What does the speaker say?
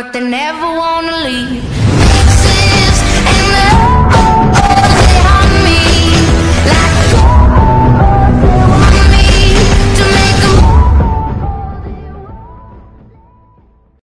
but they never wanna leave.